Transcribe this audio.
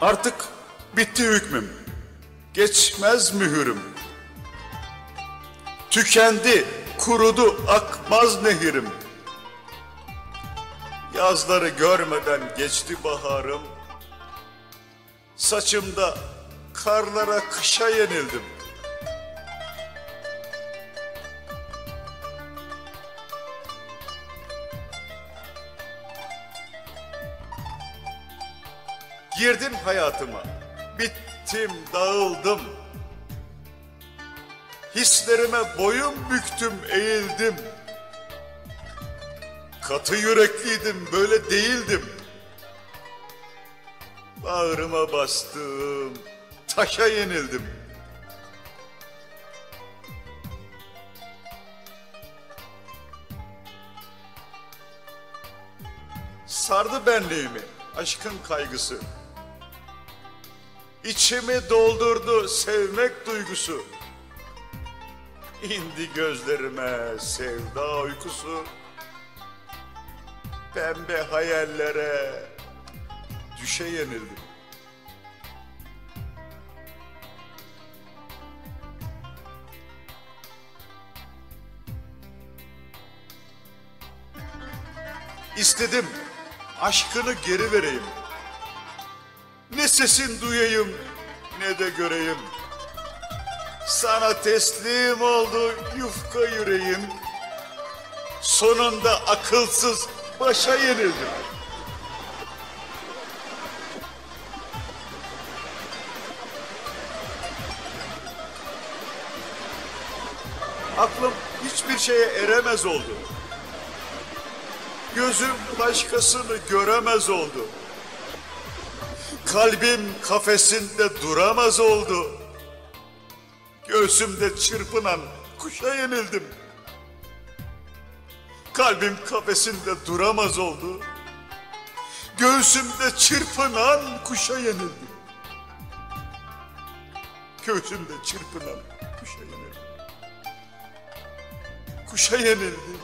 Artık bitti hükmüm. Geçmez mühürüm. Tükendi, kurudu, akmaz nehirim. Yazları görmeden geçti baharım. Saçımda karlara kışa yenildim. Girdin hayatıma, bittim, dağıldım. Hislerime boyun büktüm, eğildim. Katı yürekliydim, böyle değildim. Bağrıma bastım, taşa yenildim. Sardı benliğimi aşkın kaygısı. İçimi doldurdu sevmek duygusu. İndi gözlerime sevda uykusu. Pembe hayallere düşe yenildim. İstedim aşkını geri vereyim. Ne sesin duyayım ne de göreyim. Sana teslim oldu yufka yüreğim. Sonunda akılsız başa yenildim. Aklım hiçbir şeye eremez oldu. Gözüm başkasını göremez oldu. Kalbim kafesinde duramaz oldu. Göğsümde çırpınan kuşa yenildim. Kalbim kafesinde duramaz oldu. Göğsümde çırpınan kuşa yenildim. Göğsümde çırpınan kuşa yenildim. Kuşa yenildim.